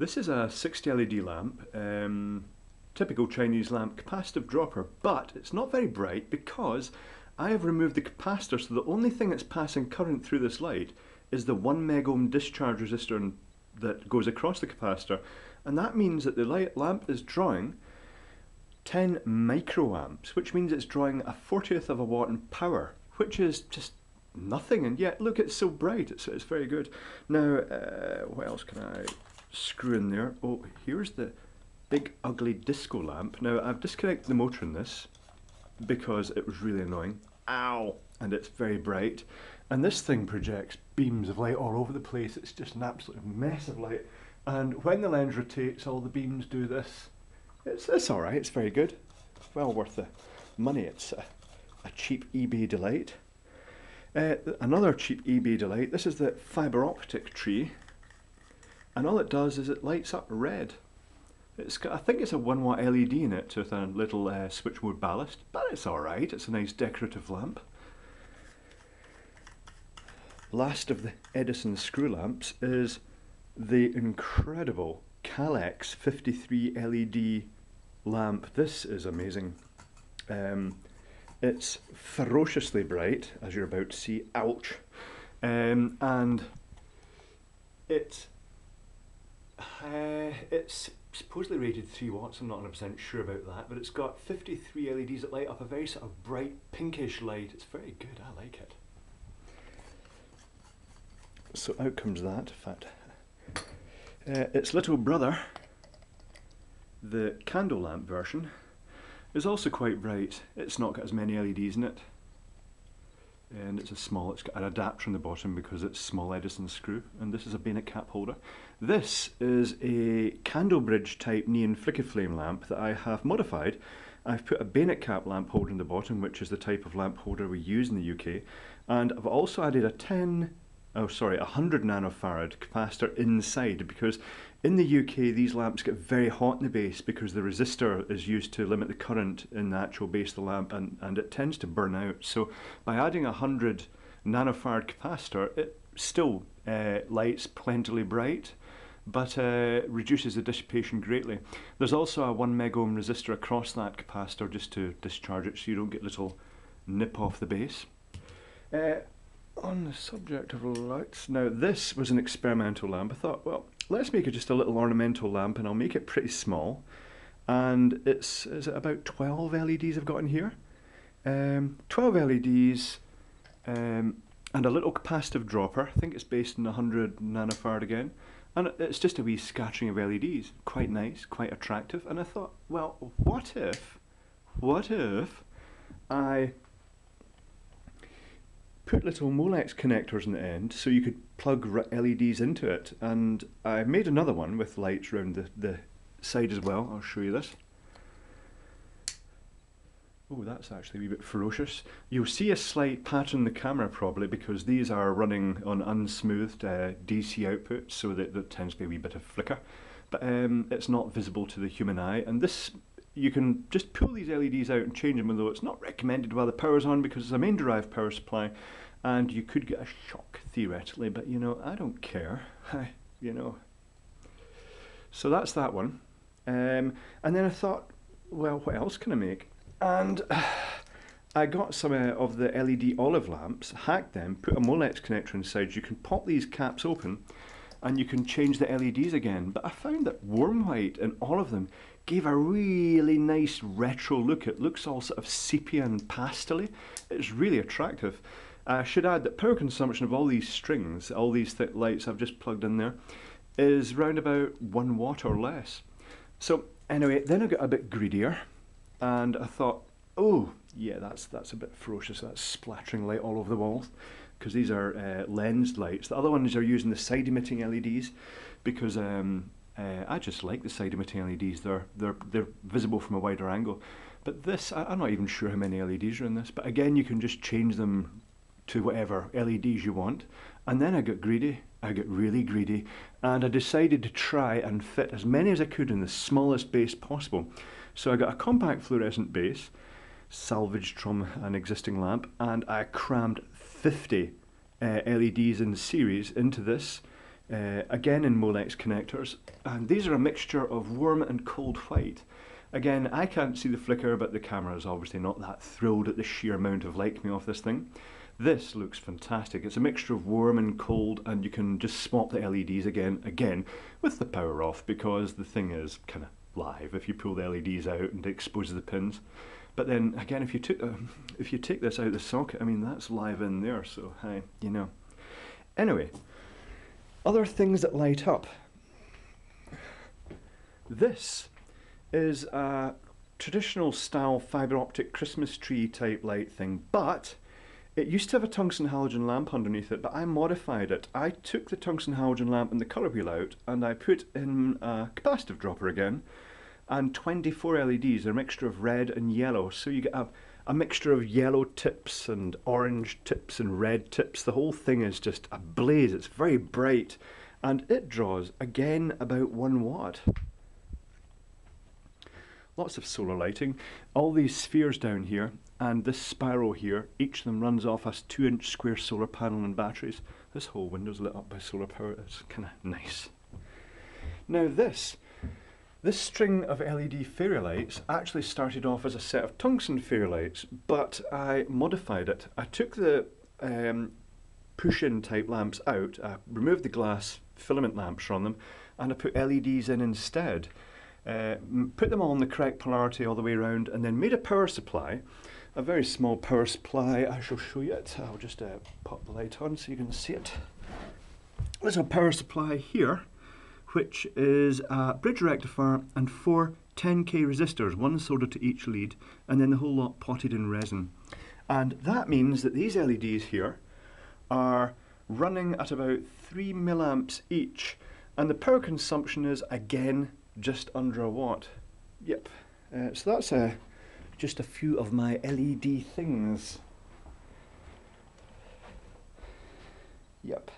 This is a 60 LED lamp, um, typical Chinese lamp, capacitive dropper, but it's not very bright because I have removed the capacitor so the only thing that's passing current through this light is the 1 megohm discharge resistor that goes across the capacitor and that means that the light lamp is drawing 10 microamps which means it's drawing a 40th of a watt in power which is just nothing and yet look it's so bright. It's, it's very good. Now uh, what else can I screw in there. Oh, here's the big ugly disco lamp. Now I've disconnected the motor in this because it was really annoying. Ow! And it's very bright. And this thing projects beams of light all over the place. It's just an absolute mess of light. And when the lens rotates, all the beams do this. It's, it's alright, it's very good. Well worth the money. It's a, a cheap eBay delight. Uh, another cheap eBay delight, this is the fibre optic tree and all it does is it lights up red. It's got, I think it's a 1 watt LED in it with a little uh, switch mode ballast, but it's alright, it's a nice decorative lamp. Last of the Edison screw lamps is the incredible Calex 53 LED lamp. This is amazing. Um, it's ferociously bright, as you're about to see, ouch. Um, and it uh, it's supposedly rated 3 watts, I'm not 100% sure about that, but it's got 53 LEDs that light up a very sort of bright pinkish light. It's very good, I like it. So out comes that, in fact. Uh, its little brother, the candle lamp version, is also quite bright. It's not got as many LEDs in it and it's a small, it's got an adapter on the bottom because it's small Edison screw and this is a bayonet cap holder. This is a candle bridge type neon flicker flame lamp that I have modified. I've put a bayonet cap lamp holder in the bottom which is the type of lamp holder we use in the UK and I've also added a 10 oh sorry, a 100 nanofarad capacitor inside because in the UK these lamps get very hot in the base because the resistor is used to limit the current in the actual base of the lamp and, and it tends to burn out. So by adding a 100 nanofarad capacitor it still uh, lights plentifully bright but uh, reduces the dissipation greatly. There's also a 1 megohm resistor across that capacitor just to discharge it so you don't get little nip off the base. Uh, on the subject of lights, now this was an experimental lamp. I thought, well, let's make it just a little ornamental lamp and I'll make it pretty small. And it's is it about 12 LEDs I've got in here? Um, 12 LEDs um, and a little capacitive dropper. I think it's based on 100 nanofarad again. And it's just a wee scattering of LEDs. Quite nice, quite attractive. And I thought, well, what if, what if I put little Molex connectors in the end so you could plug LEDs into it and I made another one with lights around the, the side as well, I'll show you this. Oh, that's actually a bit ferocious. You'll see a slight pattern in the camera probably because these are running on unsmoothed uh, DC output so that there tends to be a wee bit of flicker. But um, it's not visible to the human eye and this you can just pull these LEDs out and change them, although it's not recommended while the power's on because it's a main drive power supply and you could get a shock theoretically, but you know, I don't care. I, you know. So that's that one. Um, and then I thought, well, what else can I make? And uh, I got some uh, of the LED olive lamps, hacked them, put a Molex connector inside. You can pop these caps open and you can change the LEDs again. But I found that warm white and all of them gave a really nice retro look. It looks all sort of sepia and pastely. It's really attractive. I should add that power consumption of all these strings, all these thick lights I've just plugged in there, is round about one watt or less. So anyway, then I got a bit greedier and I thought, oh yeah, that's that's a bit ferocious. That's splattering light all over the walls because these are uh, lensed lights. The other ones are using the side emitting LEDs because um, uh, I just like the side emitting LEDs. They're they're they're visible from a wider angle. But this, I, I'm not even sure how many LEDs are in this. But again, you can just change them to whatever LEDs you want. And then I got greedy. I got really greedy, and I decided to try and fit as many as I could in the smallest base possible. So I got a compact fluorescent base, salvaged from an existing lamp, and I crammed 50 uh, LEDs in series into this uh, again in Molex connectors, and these are a mixture of warm and cold white. Again, I can't see the flicker, but the camera is obviously not that thrilled at the sheer amount of light coming off this thing. This looks fantastic. It's a mixture of warm and cold, and you can just swap the LEDs again, again, with the power off, because the thing is kind of live if you pull the LEDs out and expose the pins. But then again, if you took uh, if you take this out of the socket, I mean that's live in there. So hi, you know. Anyway, other things that light up. This is a traditional style fibre optic Christmas tree type light thing, but it used to have a tungsten halogen lamp underneath it, but I modified it. I took the tungsten halogen lamp and the colour wheel out and I put in a capacitive dropper again and 24 LEDs, are a mixture of red and yellow. So you get a, a mixture of yellow tips and orange tips and red tips. The whole thing is just a blaze. It's very bright and it draws again about one watt. Lots of solar lighting. All these spheres down here and this spiral here, each of them runs off a two inch square solar panel and batteries. This whole window's lit up by solar power. It's kind of nice. Now this this string of LED fairy lights actually started off as a set of tungsten fairy lights, but I modified it. I took the um, push-in type lamps out, I removed the glass filament lamps from them, and I put LEDs in instead. Uh, put them on the correct polarity all the way around, and then made a power supply, a very small power supply. I shall show you it. I'll just uh, pop the light on so you can see it. There's a power supply here which is a bridge rectifier and four 10k resistors, one soldered to each lead, and then the whole lot potted in resin. And that means that these LEDs here are running at about 3 milliamps each, and the power consumption is again just under a watt. Yep, uh, so that's uh, just a few of my LED things. Yep.